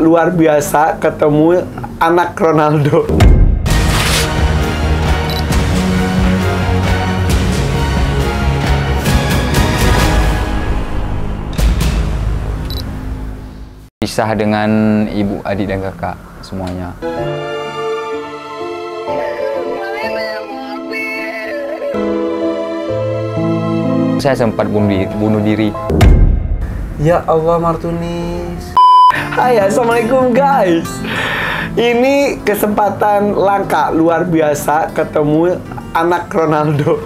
luar biasa ketemu anak Ronaldo. Pisah dengan ibu, adik dan kakak semuanya. Saya sempat bunuh diri. Ya Allah Martunis. Hai assalamualaikum guys. Ini kesempatan langka luar biasa ketemu anak Ronaldo.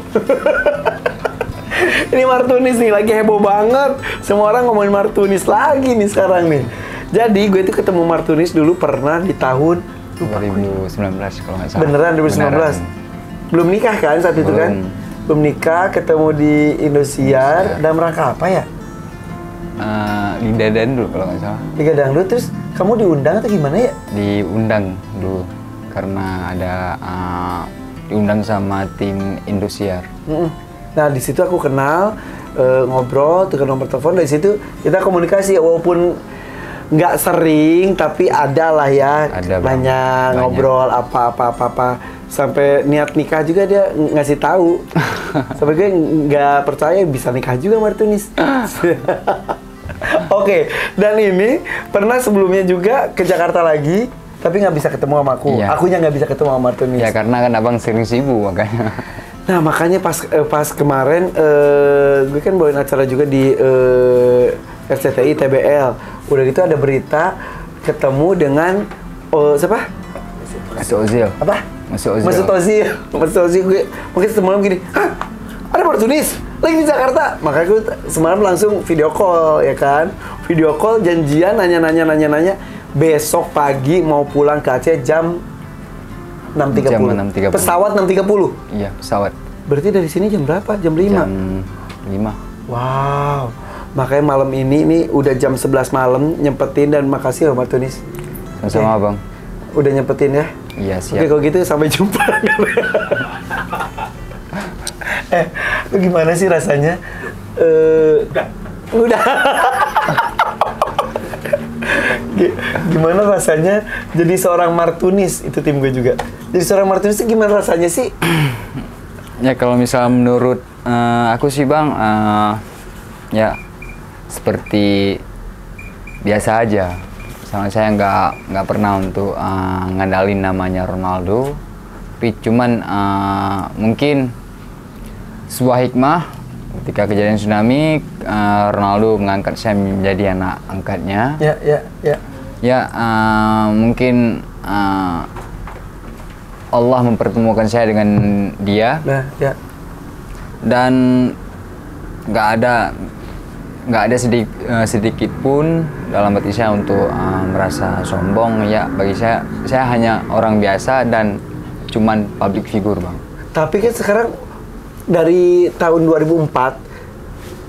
Ini Martunis nih lagi heboh banget. Semua orang ngomongin Martunis lagi nih sekarang nih. Jadi gue itu ketemu Martunis dulu pernah di tahun 2019 kalau nggak salah. beneran 2019. Beneran. Belum nikah kan saat itu kan? Belum. Belum nikah, ketemu di Indosiar dalam rangka apa ya? Eh, di Dadan dulu kalau nggak salah. Liga Dangdut terus kamu diundang atau gimana ya? Diundang dulu karena ada eh, diundang sama tim Indosiar. Nah di situ aku kenal eh, ngobrol, tukar nomor telepon dari situ kita komunikasi walaupun nggak sering tapi ada lah ya Ada, banyak Banyak. ngobrol apa apa apa apa sampai niat nikah juga dia ng- ngasih tahu sampai gue nggak percaya bisa nikah juga Martunis. Oke dan ini pernah sebelumnya juga ke Jakarta lagi tapi nggak bisa ketemu sama aku. Iya. Akunya nggak bisa ketemu sama Martunis. Ya karena kan abang sering sibuk makanya. Nah makanya pas eh, pas kemarin eh, gue kan bawain acara juga di eh, RCTI TBL. Udah gitu ada berita ketemu dengan oh, siapa? Masuk Ozil. Apa? Masuk Ozil. Masuk Ozil. Masuk Ozil gue mungkin semalam gini, Hah? Ada Martunis lagi di Jakarta. Makanya gue semalam langsung video call ya kan. Video call janjian nanya-nanya nanya-nanya. Besok pagi mau pulang ke Aceh jam 6.30. Jam 6.30. Pesawat 6.30. Iya pesawat. Berarti dari sini jam berapa? Jam 5? Jam 5. Wow. Makanya malam ini nih udah jam 11 malam nyempetin dan makasih loh Martunis. Sama-sama Oke. bang. Udah nyempetin ya. Iya Oke siap. kalau gitu sampai jumpa. eh, gimana sih rasanya? Eh, udah. Udah. Gi- gimana rasanya jadi seorang Martunis itu tim gue juga. Jadi seorang Martunis itu gimana rasanya sih? Ya kalau misal menurut eh, aku sih bang, eh, ya seperti biasa aja. Sama saya nggak nggak pernah untuk eh, ngandalin namanya Ronaldo, tapi cuman eh, mungkin sebuah hikmah ketika kejadian tsunami eh, Ronaldo mengangkat saya menjadi anak angkatnya. Ya, ya, ya. Ya eh, mungkin eh, Allah mempertemukan saya dengan dia Nah, ya. dan nggak ada nggak ada sedikit sedikit pun dalam hati saya untuk uh, merasa sombong ya bagi saya saya hanya orang biasa dan cuman public figure bang Tapi kan sekarang dari tahun 2004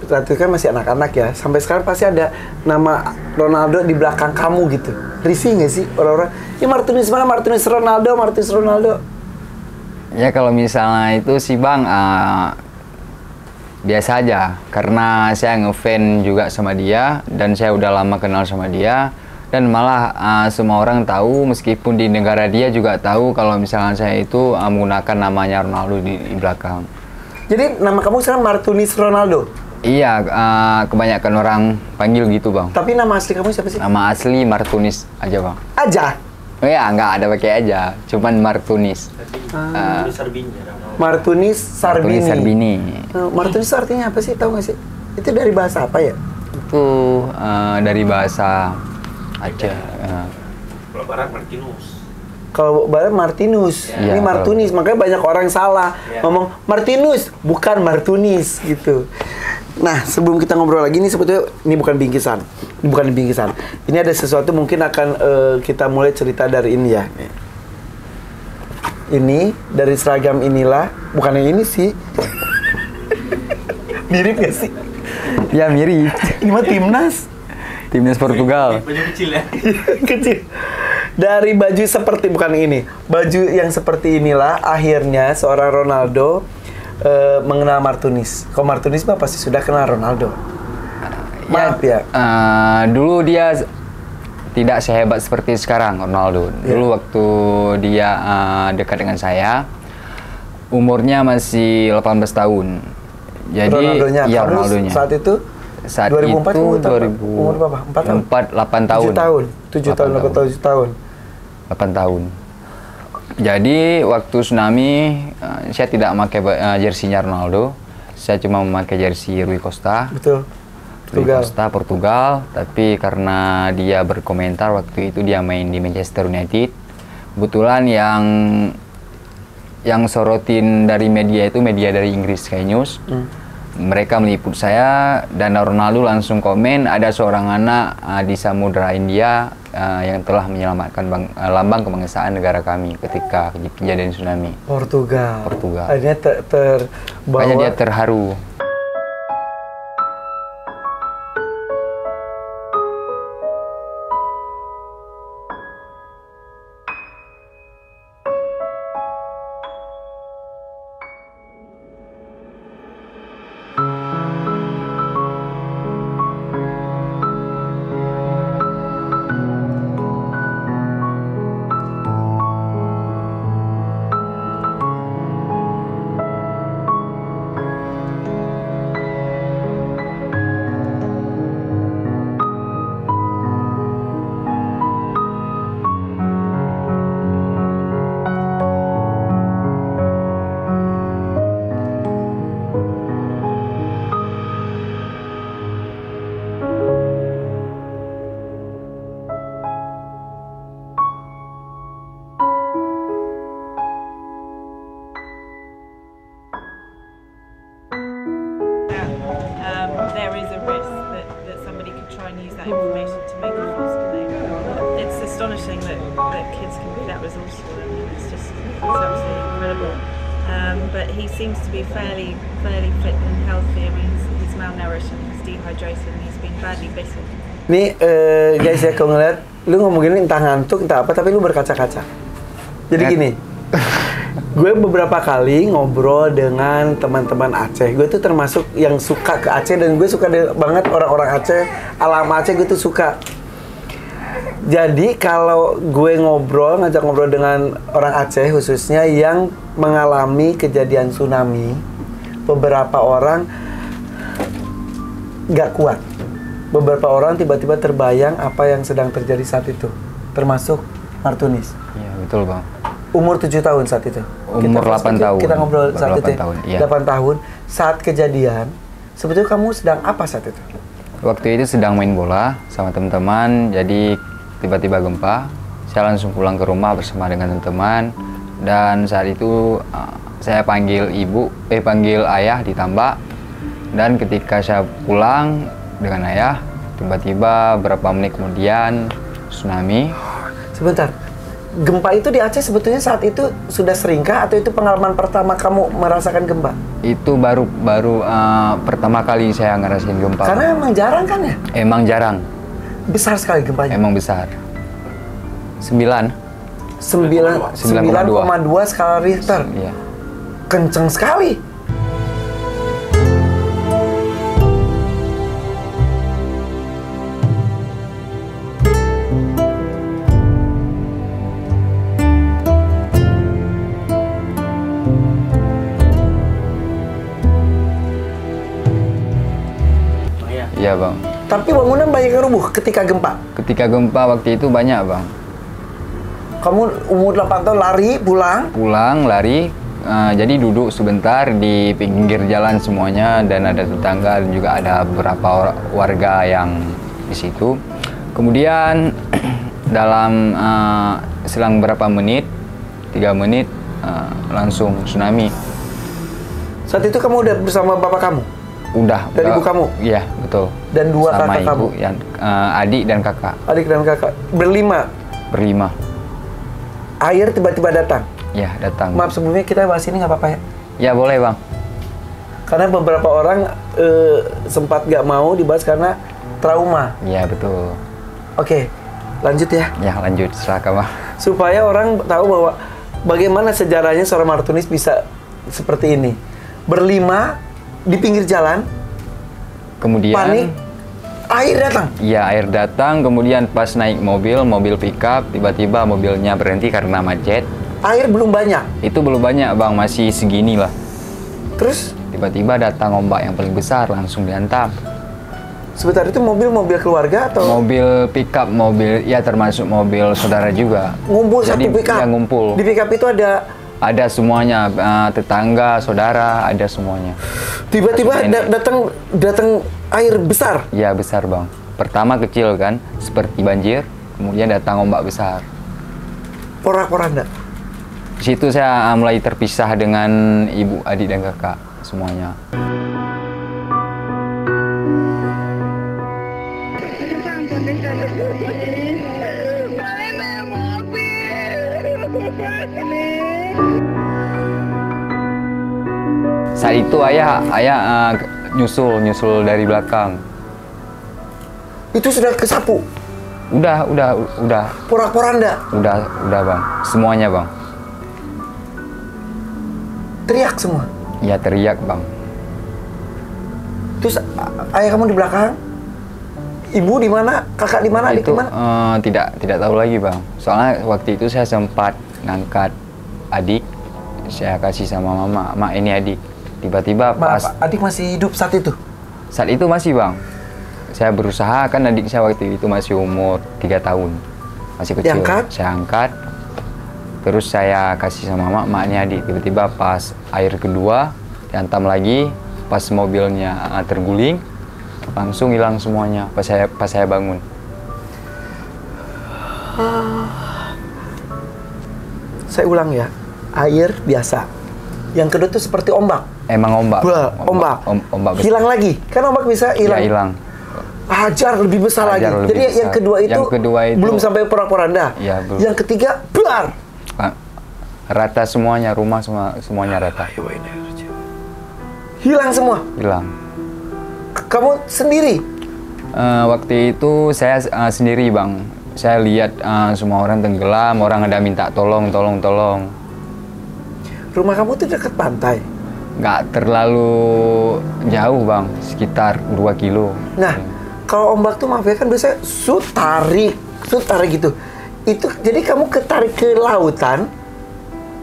saat itu kan masih anak-anak ya sampai sekarang pasti ada nama Ronaldo di belakang kamu gitu. Risih nggak sih orang-orang? Ya Martinez mana? Martinez Ronaldo Martinez Ronaldo. Ya kalau misalnya itu sih bang uh, biasa aja. Karena saya ngefan juga sama dia dan saya udah lama kenal sama dia. Dan malah uh, semua orang tahu meskipun di negara dia juga tahu kalau misalnya saya itu uh, menggunakan namanya Ronaldo di, di belakang jadi nama kamu sekarang Martinez Ronaldo? Iya uh, kebanyakan orang panggil gitu bang. Tapi nama asli kamu siapa sih? Nama asli Martunis aja bang. Aja? Oh ya nggak ada pakai aja. Cuman Martunis. Uh, Martunis Sarbini Martunis Sarbini. Eh, Martunis itu artinya apa sih? Tahu nggak sih? Itu dari bahasa apa ya? Itu uh, dari bahasa Aceh uh, Kalau barat Martinus. Kalau barat Martinus, Iya, ini kalau- Martunis, makanya banyak orang salah Iya. ngomong Martinus, bukan Martunis gitu. Nah, sebelum kita ngobrol lagi ini sebetulnya ini bukan bingkisan, ini bukan bingkisan. Ini ada sesuatu mungkin akan eh, kita mulai cerita dari ini ya. Nih. Ini dari seragam inilah, bukan yang ini sih. Mirip gak sih? ya mirip Ini mah timnas. timnas Portugal Baju kecil ya. kecil dari baju seperti bukan ini baju yang seperti inilah akhirnya seorang Ronaldo eh, mengenal Martunis kalau Martunis mah pasti sudah kenal Ronaldo maaf ya, eh, dulu dia tidak sehebat seperti sekarang Ronaldo. Iya. Dulu waktu dia uh, dekat dengan saya, umurnya masih 18 tahun. Jadi Ronaldonya. Kamu Ronaldonya. saat itu Saat 2004 itu kamu tahun- 2000 umur berapa? Empat tahun? 4, 8 tahun. 7 tahun. 7 tahun, 8 tahun, 7 tahun. 8 tahun. Jadi waktu tsunami uh, saya tidak memakai uh, jersinya Ronaldo. Saya cuma memakai jersey Rui Costa. Betul. Rui Portugal. Costa Portugal, tapi karena dia berkomentar waktu itu dia main di Manchester United. Kebetulan yang yang sorotin dari media itu media dari Inggris Sky News. Hmm. Mereka meliput saya dan Ronaldo langsung komen ada seorang anak uh, di Samudra India uh, yang telah menyelamatkan bang- uh, lambang kebangsaan negara kami ketika kej- kejadian tsunami. Portugal. Portugal. Akhirnya ter, terbawa. Makanya dia terharu. Fairly fairly fit and healthy. I mean, he's, he's malnourished and he's dehydrated and he's been badly bitten. Nih eh, guys ya kalau ngeliat lu ngomong gini entah ngantuk entah apa tapi lu berkaca-kaca. Jadi gini, gue beberapa kali ngobrol dengan teman-teman Aceh. Gue tuh termasuk yang suka ke Aceh dan gue suka banget orang-orang Aceh, alam Aceh gue tuh suka. Jadi kalau gue ngobrol, ngajak ngobrol dengan orang Aceh khususnya yang mengalami kejadian tsunami, beberapa orang nggak kuat. Beberapa orang tiba-tiba terbayang apa yang sedang terjadi saat itu, termasuk Martunis. Iya betul bang. Umur 7 tahun saat itu. Umur flashback 8 yuk, tahun. Kita ngobrol saat itu. 8 ya. tahun, iya. 8 tahun. Saat kejadian, sebetulnya kamu sedang apa saat itu? Waktu itu sedang main bola sama teman-teman, jadi tiba-tiba gempa. Saya langsung pulang ke rumah bersama dengan teman-teman dan saat itu uh, saya panggil ibu, eh panggil ayah ditambah dan ketika saya pulang dengan ayah, tiba-tiba berapa menit kemudian tsunami. Sebentar. Gempa itu di Aceh sebetulnya saat itu sudah seringkah atau itu pengalaman pertama kamu merasakan gempa? Itu baru baru uh, pertama kali saya ngerasain gempa. Karena emang jarang kan ya? emang jarang, Besar sekali gempanya. emang besar. 9 Sembilan- 9,2 skala Richter. Iya. Kenceng sekali. Iya, Bang. Tapi bangunan banyak yang rubuh ketika gempa. Ketika gempa waktu itu banyak, Bang. Kamu umur 8 tahun lari pulang. pulang lari eh, jadi duduk sebentar di pinggir jalan semuanya dan ada tetangga dan juga ada beberapa warga yang di situ kemudian dalam eh, selang berapa menit tiga menit eh, langsung tsunami Saat itu kamu udah bersama bapak kamu udah udah- ibu kamu? iya betul Dan dua Sama kakak ibu kamu? yang eh, adik dan kakak adik dan kakak berlima. berlima Air tiba-tiba datang. ya datang Maaf sebelumnya kita bahas ini nggak apa-apa ya? ya boleh bang Karena beberapa orang eh, sempat nggak mau dibahas karena trauma. ya betul Oke, lanjut ya. ya lanjut silakan bang Supaya orang tahu bahwa bagaimana sejarahnya seorang Martunis bisa seperti ini. Berlima di pinggir jalan, kemudian panik, Air datang. Iya, air datang, kemudian pas naik mobil, mobil pickup, tiba-tiba mobilnya berhenti karena macet. Air belum banyak. Itu belum banyak, Bang, masih segini lah. Terus Tiba-tiba datang ombak yang paling besar, langsung dihantam. sebentar itu mobil mobil keluarga atau Mobil pickup, mobil, ya termasuk mobil saudara juga. ngumpul Jadi, satu pickup? ya, ngumpul. Di pickup itu ada Ada semuanya, eh, tetangga, saudara, ada semuanya. tiba-tiba da- datang datang air besar. Ya besar bang. Pertama kecil kan, seperti banjir. Kemudian datang ombak besar. Porak-poranda. Di situ saya uh, mulai terpisah dengan ibu, adik dan kakak semuanya. Saat itu ayah ayah uh, nyusul nyusul dari belakang. Itu sudah kesapu. Udah udah udah Porak-poranda. udah udah bang. Semuanya bang. Teriak semua. Ya teriak bang. Terus ayah kamu di belakang. Ibu di mana? Kakak di mana? Adik di mana? eh, tidak tidak tahu lagi bang. Soalnya waktu itu saya sempat ngangkat adik, saya kasih sama mama, mak ini adik. Tiba-tiba pas adik masih hidup saat itu. saat itu masih bang. Saya berusaha kan adik saya waktu itu masih umur 3 tahun, masih kecil. Diangkat? Saya angkat, terus saya kasih sama mak, mak ini adik. Tiba-tiba pas air kedua diantam lagi, pas mobilnya eh, terguling, langsung hilang semuanya. Pas saya pas saya bangun. Saya ulang ya. Air biasa. Yang kedua itu seperti ombak. Emang ombak. Bah, ombak. om- ombak besar. Hilang lagi. Kan ombak bisa Ya, hilang. hilang. Hajar lebih besar lagi. Hajar lebih Jadi yang besar. kedua itu, Yang kedua itu- belum sampai porak-poranda. Iya, belum. Yang ketiga, bar. Ah, Rata semuanya, rumah semua semuanya rata. Hilang semua. Hilang. Kamu sendiri. Eh, waktu itu saya eh, sendiri bang. Saya lihat eh, semua orang tenggelam, orang ada minta tolong, tolong, tolong. Rumah kamu tuh dekat pantai. Nggak terlalu jauh bang, sekitar 2 kilo. Nah, kalau ombak tuh maaf ya kan biasanya sut tarik, sut tarik gitu. Itu jadi kamu ketarik ke lautan.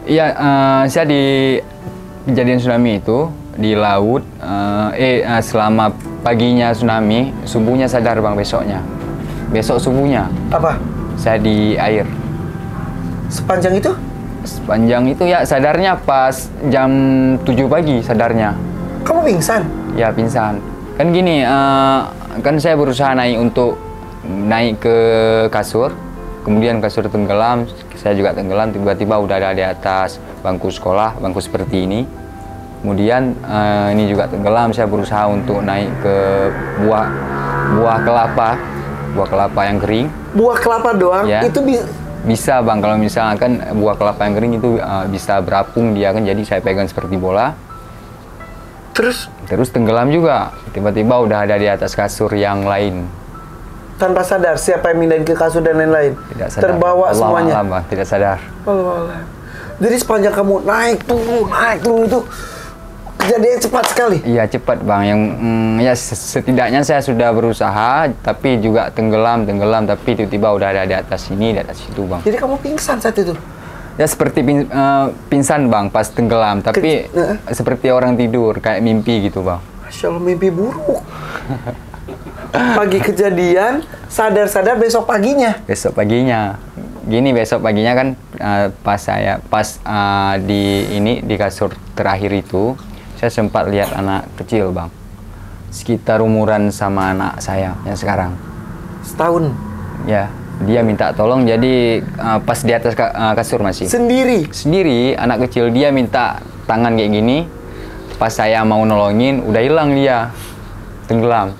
Iya, eh, saya di kejadian tsunami itu di laut. eh, eh eh, selama paginya tsunami, subuhnya sadar bang besoknya. Besok subuhnya Apa? saya di air. Sepanjang itu? Sepanjang itu ya sadarnya pas jam 7 pagi sadarnya. Kamu pingsan. Ya pingsan. Kan gini, eh, kan saya berusaha naik untuk naik ke kasur. Kemudian kasur tenggelam, saya juga tenggelam. Tiba-tiba udah ada di atas bangku sekolah, bangku seperti ini. Kemudian eh, ini juga tenggelam. Saya berusaha untuk naik ke buah buah kelapa, buah kelapa yang kering. Buah kelapa doang Ya. itu bisa Bisa bang, kalau misalkan buah kelapa yang kering itu eh, bisa berapung dia kan, jadi saya pegang seperti bola. terus Terus tenggelam juga. Tiba-tiba udah ada di atas kasur yang lain. tanpa sadar siapa yang mindahin ke kasur dan lain-lain. Tidak sadar. Terbawa Allah semuanya. alam, Bang. Tidak sadar. Allah Allah. Jadi sepanjang kamu naik turun naik turun itu kejadian cepat sekali. Iya cepat bang. Yang mm, ya se- setidaknya saya sudah berusaha, tapi juga tenggelam, tenggelam, tapi tiba-tiba udah ada di atas sini, di atas situ bang. Jadi kamu pingsan saat itu. Ya seperti pin- eh, pingsan bang pas tenggelam, tapi Ke- seperti orang tidur, kayak mimpi gitu bang. Masya Allah mimpi buruk. Pagi kejadian, sadar-sadar besok paginya. Besok paginya, gini besok paginya kan eh, pas saya pas eh, di ini di kasur terakhir itu, saya sempat lihat anak kecil bang, sekitar umuran sama anak saya yang sekarang. Setahun. Ya, dia minta tolong jadi eh, pas di atas ka- eh, kasur masih. Sendiri. Sendiri anak kecil dia minta tangan kayak gini. Pas saya mau nolongin udah hilang dia. Tenggelam.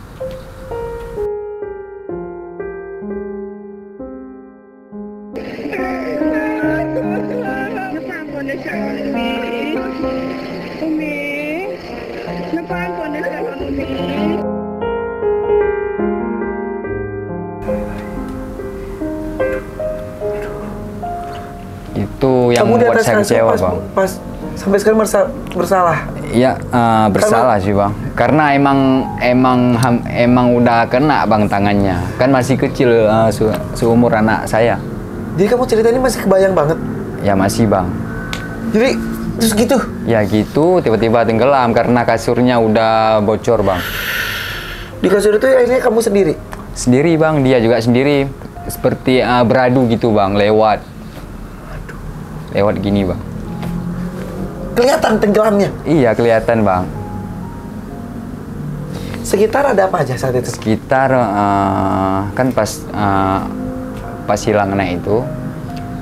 Kecewa, pas, Bang. pas sampai sekarang merasa bersalah. Iya eh, bersalah sih bang, karena emang emang ham- emang udah kena bang tangannya, kan masih kecil eh, se- seumur anak saya, Jadi kamu cerita ini masih kebayang banget. ya masih bang. Jadi terus gitu. Ya gitu, tiba-tiba tenggelam karena kasurnya udah bocor bang. Di kasur itu akhirnya kamu sendiri. Sendiri bang, dia juga sendiri, seperti eh, beradu gitu bang, lewat, lewat gini bang. Kelihatan tenggelamnya. Iya kelihatan bang. Sekitar ada apa aja saat itu? Sekitar eh, kan pas eh, pas hilang anak itu,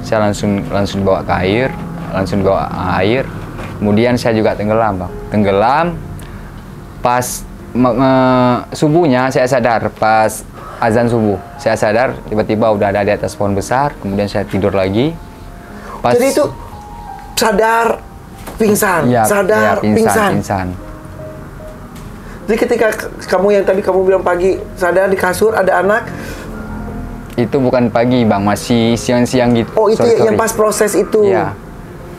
saya langsung langsung bawa ke air, langsung bawa air. Kemudian saya juga tenggelam bang, tenggelam. Pas me- subuhnya saya sadar, pas azan subuh saya sadar tiba-tiba udah ada di atas pohon besar. Kemudian saya tidur lagi. Pas, Jadi itu sadar pingsan, Iya, sadar iya, pingsan. pingsan. Jadi ketika kamu yang tadi kamu bilang pagi sadar di kasur ada anak, Itu bukan pagi bang, masih siang-siang gitu. oh itu Sorry, yang sorry. pas proses itu. Iya.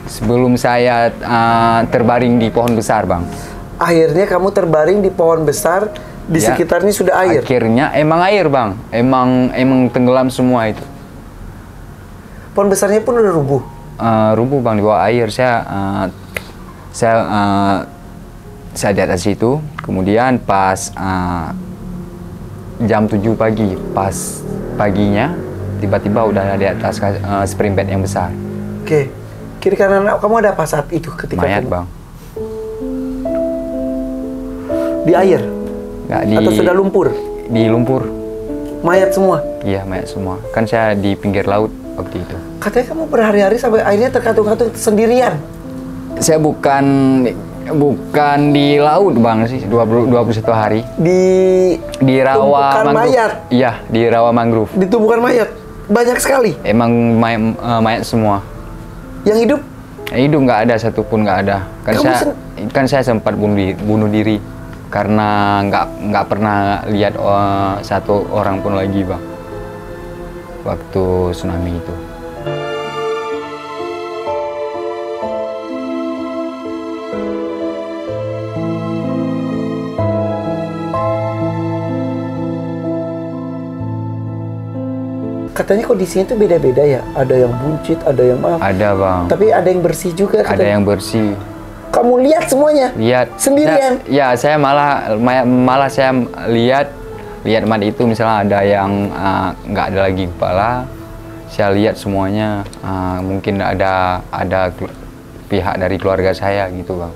Sebelum saya uh, terbaring di pohon besar, Bang. Akhirnya kamu terbaring di pohon besar, di Ya. sekitarnya sudah air. Akhirnya emang air, Bang. Emang emang tenggelam semua itu. Pohon besarnya pun udah rubuh. Uh, rubuh, Bang, di bawah air. Saya uh, saya uh, saya di atas situ. Kemudian pas uh, jam 7 pagi, pas paginya tiba-tiba udah ada di atas uh, spring bed yang besar. Oke. Kiri kanan kamu ada apa saat itu ketika Mayat, kamu Bang. di air Nggak di atau sudah lumpur? Di lumpur. Mayat semua. Iya, mayat semua. Kan saya di pinggir laut waktu itu. Katanya kamu berhari-hari sampai akhirnya terkatung-katung sendirian. Saya bukan bukan di laut bang sih 20, 21 hari Di di rawa mangrove. mayat. Iya di rawa mangrove. ditubuhkan mayat. Banyak sekali. Emang may, eh, mayat semua. Yang hidup Hidup nggak ada satupun nggak ada. Kan Kamu saya kan saya sempat bunuh diri, bunuh diri karena nggak nggak pernah lihat eh, satu orang pun lagi bang waktu tsunami itu. katanya kondisinya itu beda-beda ya. Ada yang buncit, ada yang maaf. Ada bang. Tapi ada yang bersih juga. Ada katanya. yang bersih. Kamu lihat semuanya. lihat Sendirian? Saya- ya saya malah ma- malah saya lihat lihat mat itu misalnya ada yang ah, nggak ada lagi kepala saya lihat semuanya ah, mungkin ada ada pihak dari keluarga saya gitu bang.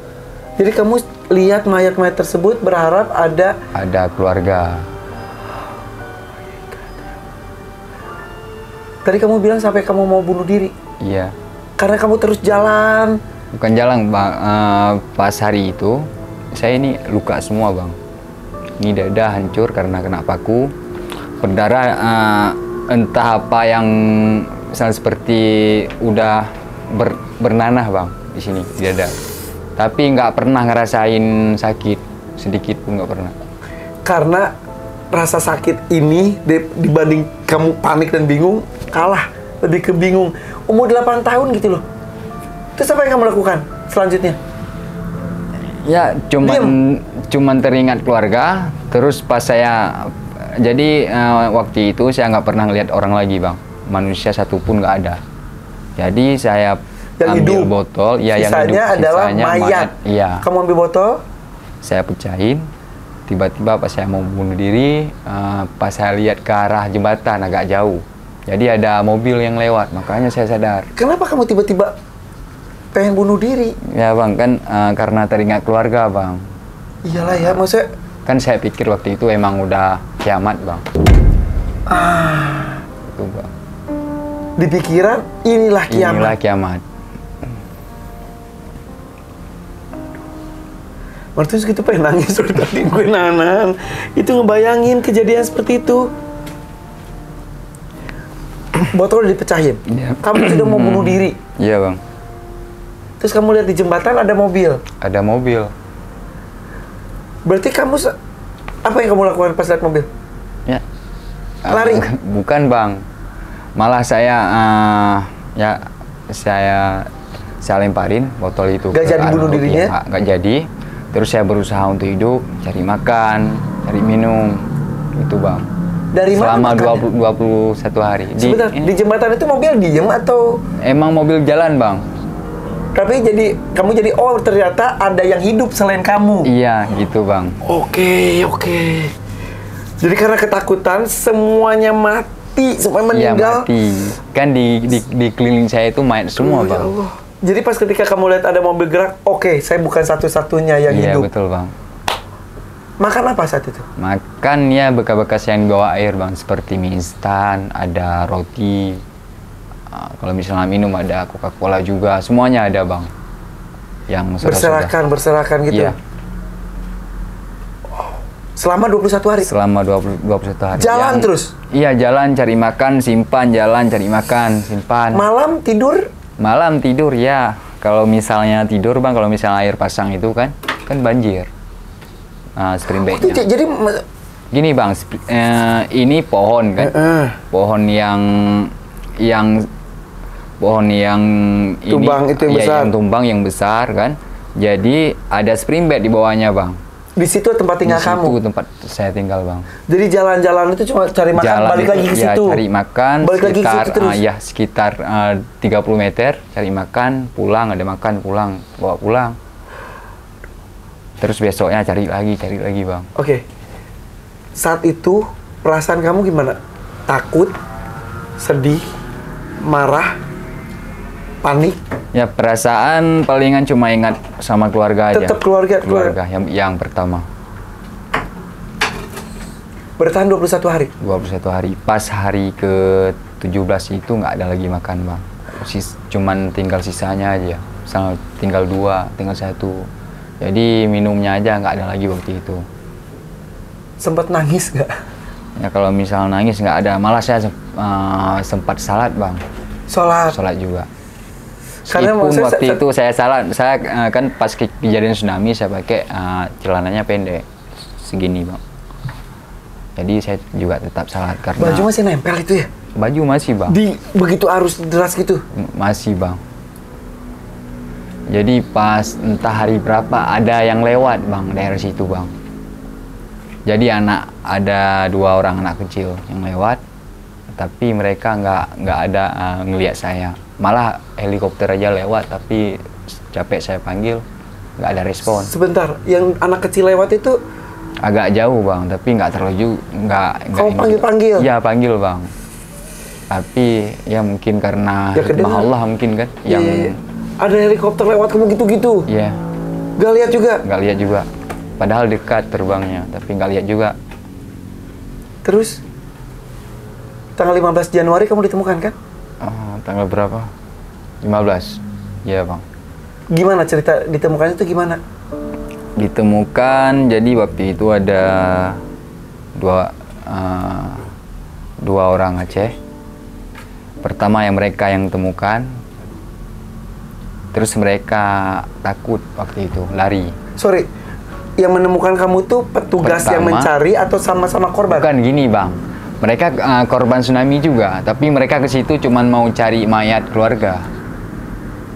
Jadi kamu lihat mayat-mayat tersebut berharap ada ada keluarga. Tadi kamu bilang sampai kamu mau bunuh diri. Iya. Karena kamu terus jalan. bukan jalan bang. Ah, pas hari itu saya ini luka semua bang ini dada hancur karena kena paku berdarah ah, entah apa yang misalnya seperti udah ber- bernanah bang di sini di dada tapi nggak pernah ngerasain sakit sedikit pun nggak pernah Karena rasa sakit ini di- dibanding kamu panik dan bingung kalah lebih ke bingung. Umur 8 tahun gitu loh. Terus apa yang kamu lakukan selanjutnya? Ya, cuman cuman teringat keluarga. Terus pas saya jadi eh, waktu itu saya nggak pernah ngelihat orang lagi, bang. Manusia satupun nggak ada. Jadi saya Yang ambil hidup. botol, ya yang hidup, adalah sisanya mayat. Iya. Kamu ambil botol, Saya pecahin. Tiba-tiba pas saya mau bunuh diri, eh, pas saya lihat ke arah jembatan agak jauh. Jadi ada mobil yang lewat, makanya saya sadar. kenapa kamu tiba-tiba pengen bunuh diri? Ya bang, kan eh, karena teringat keluarga bang. Iyalah ya, maksudnya Kan saya pikir waktu itu emang udah kiamat bang. ah, Itu bang. di pikiran inilah kiamat. Inilah kiamat. Martus gitu pengen nangis dari tadi gue nanan. Itu ngebayangin kejadian seperti itu. Botol udah dipecahin. Iya. Kamu sudah mau bunuh diri. Iya bang. Terus kamu lihat di jembatan ada mobil. Ada mobil. Berarti kamu apa yang kamu lakukan pas lihat mobil? Ya. Lari? Ah, bukan bang. Malah saya ah, ya saya saya lemparin botol itu. Gak jadi bunuh dirinya? Nggak- nggak jadi. terus saya berusaha untuk hidup cari makan cari minum itu bang Dari mana selama makannya? 20, 21 hari Di- Sebentar, ini- di jembatan itu mobil diem atau emang mobil jalan bang tapi jadi kamu jadi oh ternyata ada yang hidup selain kamu. iya gitu bang Oke, oke. Jadi karena ketakutan semuanya mati, semuanya iya meninggal. mati kan di, di di keliling saya itu mayat semua Oh, ya bang Allah. Jadi pas ketika kamu lihat ada mobil gerak, oke, saya bukan satu-satunya yang iya hidup. betul bang Makan apa saat itu? makan ya bekas-bekas yang dibawa air bang seperti mie instan ada roti Ah, kalau misalnya minum ada coca cola juga semuanya ada bang. Yang sudah Berserakan, berserakan gitu. Iya. Selama 21 hari. selama 20, 21 hari. Jalan Yang- terus? iya jalan cari makan simpan jalan cari makan simpan. Malam tidur? Malam tidur ya. Kalau misalnya tidur bang kalau misalnya air pasang itu kan kan banjir. Nah spring Oh, itu jadi gini bang eh, ini pohon kan? Eh, pohon yang yang pohon yang Tumbang itu yang iya, besar. yang tumbang yang besar kan jadi ada spring bed di bawahnya bang di situ tempat tinggal di situ kamu. tempat saya tinggal bang Jadi jalan-jalan itu cuma cari makan, Jalan balik itu, lagi ke ya, situ. cari makan balik lagi ke sekitar situ terus. ah, ya sekitar ah, 30 meter cari makan pulang ada makan pulang bawa pulang terus besoknya cari lagi cari lagi bang Oke. Saat itu perasaan kamu gimana? Takut, sedih, marah, panik. ya perasaan palingan cuma ingat sama keluarga aja. Tetap keluarga, keluarga yang yang pertama. Bertahan 21 hari. 21 hari. Pas hari ke 17 itu nggak ada lagi makan bang. Sis, cuman tinggal sisanya aja. Misal tinggal dua tinggal satu. Jadi minumnya aja nggak ada lagi waktu itu. Sempat nangis nggak? ya kalau misal nangis nggak ada malah saya eh, sempat salat bang. Sholat. salat juga Karena maksudnya waktu sa- itu saya salat saya eh, kan pas ke- kejadian tsunami saya pakai eh, celananya pendek segini bang jadi saya juga tetap salat karena Baju masih nempel itu ya? baju masih bang Di begitu arus deras gitu. Masih bang. Jadi pas entah hari berapa ada yang lewat bang daerah situ bang. Jadi anak ada dua orang anak kecil yang lewat, tapi mereka nggak nggak ada uh, ngelihat saya. Malah helikopter aja lewat, tapi capek saya panggil nggak ada respon. Sebentar, yang anak kecil lewat itu Agak jauh bang, tapi nggak terlalu nggak. nggak Kamu ini. panggil-panggil? Iya panggil bang. Tapi ya mungkin karena Ya, hikmah. Allah mungkin kan yang Iya, ada helikopter lewat kamu gitu-gitu. Iya, Gak lihat juga. nggak lihat juga. Padahal dekat terbangnya, tapi nggak lihat juga. Terus tanggal 15 Januari kamu ditemukan kan? Oh, tanggal berapa? 15. Iya bang. Gimana cerita ditemukannya itu gimana? Ditemukan, jadi waktu itu ada dua eh, dua orang Aceh. Pertama yang mereka yang temukan, terus mereka takut waktu itu lari. Sorry, yang menemukan kamu tuh petugas yang Pertama- mencari atau sama-sama korban? Bukan gini bang, mereka uh, korban tsunami juga, tapi mereka ke situ cuman mau cari mayat keluarga.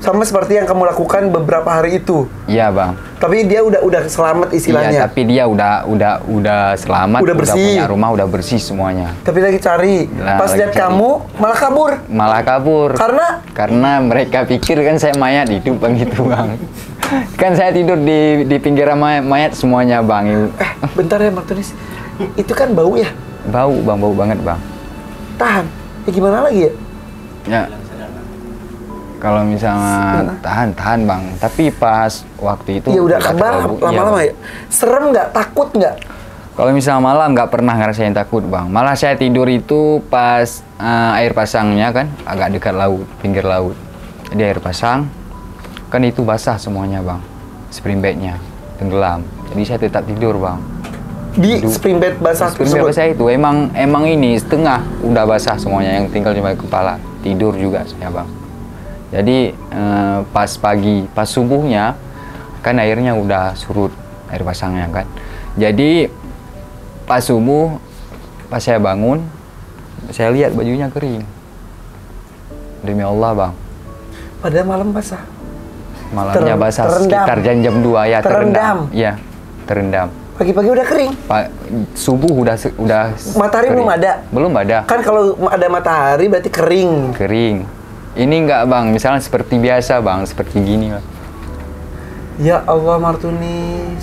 Sama seperti yang kamu lakukan beberapa hari itu. Iya bang. Tapi dia udah udah selamat Iya, istilahnya. tapi dia udah udah udah selamat, Udah bersih. punya rumah, udah bersih semuanya. Tapi lagi cari. Nah, Pas lihat kamu malah kabur. Malah kabur. Karena Karena mereka pikir kan saya mayat hidup bang itu bang. kan saya tidur di di pinggiran may- mayat semuanya bang. eh bentar ya Bang Tunis. Itu kan bau ya. Bau bang, bau banget bang. Tahan. Ya gimana lagi ya? Ya. Kalau misalnya tahan tahan bang, tapi pas waktu itu Ya udah kembar lama-lama Bang. ya. Serem nggak? Takut nggak? Kalau misalnya malam nggak pernah ngerasain takut bang. Malah saya tidur itu pas eh, air pasangnya kan agak dekat laut, pinggir laut. Jadi air pasang kan itu basah semuanya bang, spring bednya tenggelam. Jadi saya tetap tidur bang. Di Hidup. spring bed basah Spring bed basah itu emang emang ini setengah udah basah semuanya yang tinggal cuma kepala. Tidur juga saya bang. Jadi eh, pas pagi, pas subuhnya kan airnya udah surut air pasangnya kan. Jadi pas subuh pas saya bangun saya lihat bajunya kering. Demi Allah bang. Padahal malam basah. Malamnya basah terendam. sekitar jam jam 2 ya Terendam. terendam. Iya, terendam. Pagi-pagi udah kering. Pak subuh udah udah Matahari kering. belum ada? Belum ada. Kan kalau ada matahari berarti kering. Kering. Ini enggak, Bang. Misalnya seperti biasa, Bang, seperti gini lah. Ya Allah Martunis.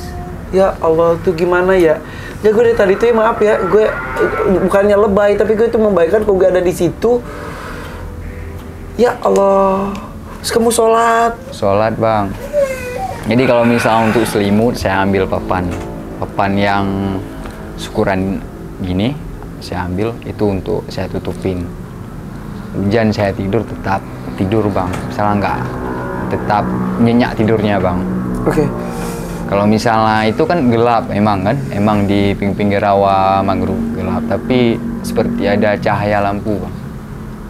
Ya Allah tuh gimana ya? Ya gue dari tadi tuh ya maaf ya, gue bukannya lebay tapi gue itu membaikkan kalau gue ada di situ. Ya Allah. Terus kamu sholat. Sholat, Bang. Jadi kalau misalnya untuk selimut, saya ambil papan. Papan yang ukuran gini, saya ambil itu untuk saya tutupin. Hujan saya tidur tetap tidur, Bang. Misalnya nggak tetap nyenyak tidurnya, Bang. Oke. Kalau misalnya itu kan gelap emang kan, emang di pinggir rawa mangrove gelap, tapi seperti ada cahaya lampu bang,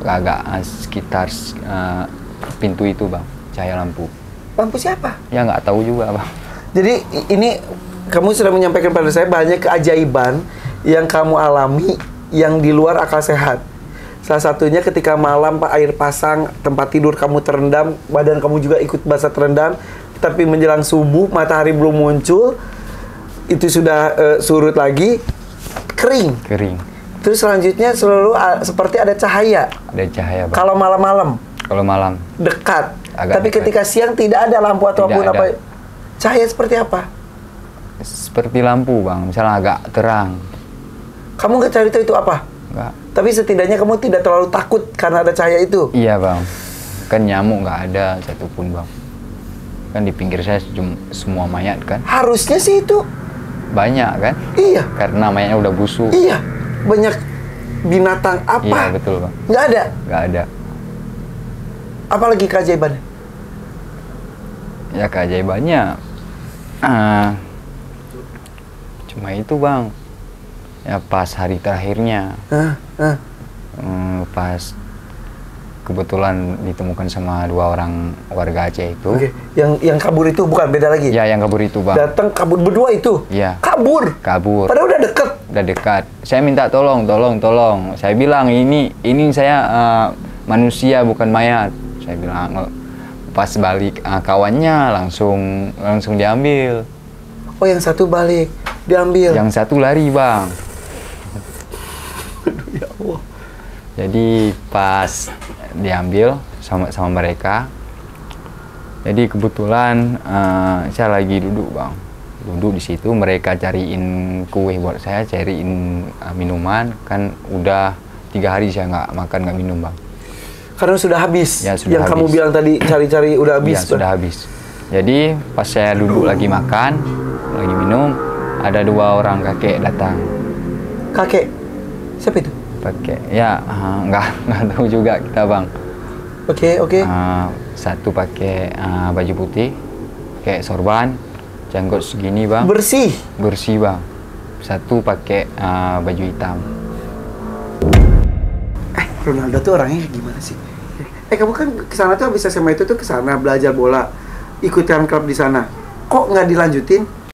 agak eh, sekitar eh, pintu itu bang, cahaya lampu. Lampu siapa? Ya nggak tahu juga bang. Jadi ini kamu sudah menyampaikan pada saya banyak keajaiban yang kamu alami yang di luar akal sehat. Salah satunya ketika malam pak air pasang tempat tidur kamu terendam, badan kamu juga ikut basah terendam, tapi menjelang subuh matahari belum muncul, itu sudah eh, surut lagi, kering. Kering, Terus selanjutnya selalu ah, seperti ada cahaya. ada cahaya bang. Kalau malam-malam Kalau malam dekat, Agak tapi dekat. ketika siang tidak ada lampu ataupun apa. Cahaya seperti apa? Seperti lampu bang, misalnya agak terang, Kamu nggak cari tahu itu apa? nggak. Tapi setidaknya kamu tidak terlalu takut karena ada cahaya itu. Iya bang, kan nyamuk nggak ada satupun bang. Kan di pinggir saya semua mayat kan, Harusnya sih itu. banyak kan, Iya, karena mayatnya udah busuk. iya. Banyak binatang Iya apa? betul bang, Nggak ada. nggak ada. Apalagi keajaibannya? Ya keajaibannya, ah, cuma itu bang. Ya pas hari terakhirnya, hmm, pas kebetulan ditemukan sama dua orang warga Aceh itu. Oke, yang yang kabur itu bukan beda lagi. Ya yang kabur itu bang, Datang kabur berdua itu. Iya. Kabur. kabur. Padahal udah deket. udah dekat. Saya minta tolong, tolong, tolong. Saya bilang ini ini saya eh, manusia bukan mayat. Saya bilang pas balik eh, kawannya langsung langsung diambil. Oh, yang satu balik, diambil. Yang satu lari bang. Ya Allah. Jadi pas diambil sama sama mereka. Jadi kebetulan eh, saya lagi duduk bang, duduk di situ mereka cariin kue buat saya, cariin eh, minuman. Kan udah tiga hari saya nggak makan nggak minum bang. Karena sudah habis. Ya, sudah yang kamu habis. bilang tadi cari-cari udah habis. Iya, sudah habis. Jadi pas saya duduk lagi makan, ada dua orang kakek datang. Kakek. Siapa itu? Pakai ya ah, nggak nggak tahu juga kita bang. Oke, oke. Ah, satu pakai ah, baju putih, kayak sorban, janggut segini bang, Bersih. bersih bang. Satu pakai ah, baju hitam. Eh, Ronaldo tuh orangnya gimana sih? Eh, kamu kan ke sana tuh habis SMA itu tuh ke sana belajar bola, ikutan klub di sana. Kok nggak dilanjutin?